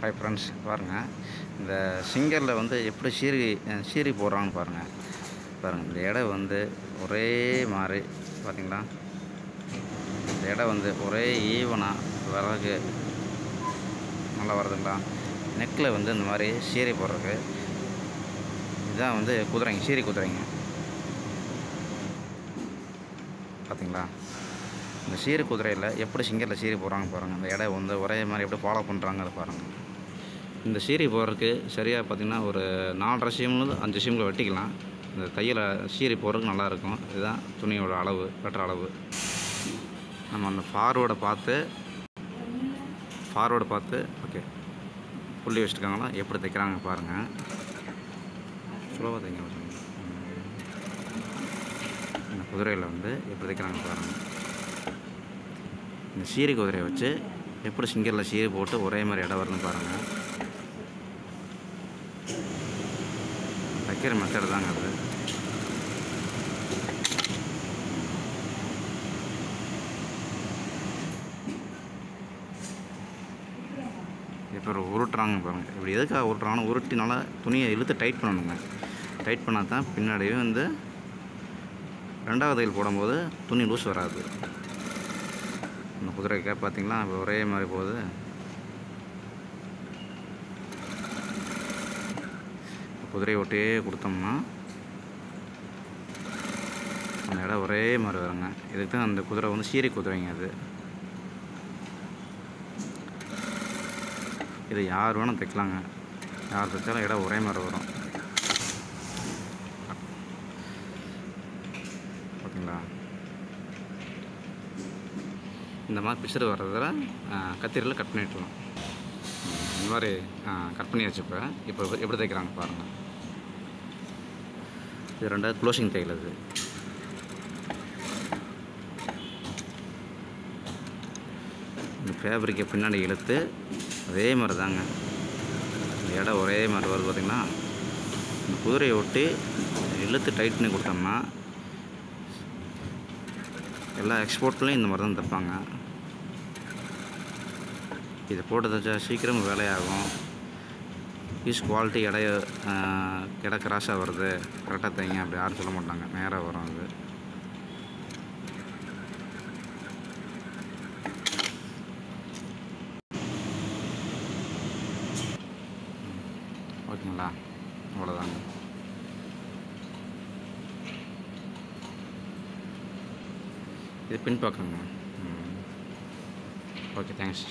Hi friends பாருங்கள் இந்த சிங்கரில் வந்து எப்படி சீரி சீரி போடுறாங்கன்னு பாருங்கள் பாருங்கள் இந்த எடை வந்து ஒரே மாதிரி பார்த்தீங்களா இந்த எடை வந்து ஒரே ஈவனாக விறகு நல்லா வருதுங்களா? நெக்கில் வந்து இந்த மாதிரி சீரி போடுறது இதுதான் வந்து குதிரைங்க சீரி குதிரைங்க. பார்த்திங்களா இந்த சீரி குதிரையில் எப்படி சிங்கரில் சீரி போகிறாங்க பாருங்கள் அந்த எடை வந்து ஒரே மாதிரி எப்படி ஃபாலோ பண்ணுறாங்க பாருங்கள் இந்த சீரி போடுறதுக்கு சரியாக பார்த்திங்கன்னா ஒரு நாலரை சீம்லேருந்து அஞ்சு சீமில் வெட்டிக்கலாம். இந்த தையலை சீரி போடுறதுக்கு நல்லாயிருக்கும். இதுதான் துணியோட அளவு வெட்டுற அளவு. நம்ம அந்த ஃபார்வேர்டை பார்த்து ஃபார்வேர்டை பார்த்து ஓகே புள்ளி வச்சுருக்காங்களா? எப்படி தைக்கிறாங்க பாருங்கள் சுலபாக தைங்க இந்த குதிரையில் வந்து எப்படி தைக்கிறாங்க பாருங்கள் இந்த சீரி குதிரையை வச்சு எப்படி சிங்கரில் சீரி போட்டு ஒரே மாதிரி இடம் வருதுன்னு பாருங்கள் தைக்கிற மெத்தட் தாங்க அது. இப்போ உருட்டுறாங்க பாருங்கள் இப்படி எதுக்காக உருட்டுறாங்கன்னா உருட்டினால துணியை இழுத்து டைட் பண்ணணுங்க. டைட் பண்ணால் தான் பின்னாடியே வந்து ரெண்டாவது தையல் போடும்போது துணி லூஸ் வராது. இந்த குதிரைக்காக பார்த்தீங்களா? இப்போ ஒரே மாதிரி போகுது. குதிரையை ஒட்டியே கொடுத்தோம்னா அந்த இடம் ஒரே மாதிரி வருங்க. இதுக்கு தான் அந்த குதிரை வந்து சீரை குதிரைங்க அது. இது யார் வேணும் தைக்கலாங்க. யார் தைச்சாலும் இடம் ஒரே மாதிரி வரும். ஓகேங்களா? இந்த மாதிரி பிசறு வர்றதில் கத்திரியில் கட் பண்ணிட்டுலாம் இந்த மாதிரி கட் பண்ணி வச்சுப்பேன் இப்போ எப்படி தைக்கிறாங்க பாருங்கள் இது ரெண்டாவது க்ளோசிங் தையல் அது. இந்த ஃபேப்ரிக்கை பின்னாடி இழுத்து அதே மாதிரி தாங்க. இந்த இடம் ஒரே மாதிரி வருது பார்த்திங்கன்னா இந்த குதிரையை ஒட்டி இழுத்து டைட் பண்ணி கொடுத்தோம்னா எல்லா எக்ஸ்போர்ட்லேயும் இந்த மாதிரி தான் தைப்பாங்க. இதை போட்டு தைச்சா சீக்கிரம் வேலையாகும். பீஸ் குவாலிட்டி இடைய எடை கிராஸாக வருது. கரெக்டாக தைங்க அப்படி யாரும் சொல்ல மாட்டாங்க. நேராக வரும் அது. ஓகேங்களா? அவ்வளோதாங்க இது பின்பக்கங்க ஓகே தேங்க்ஸ்.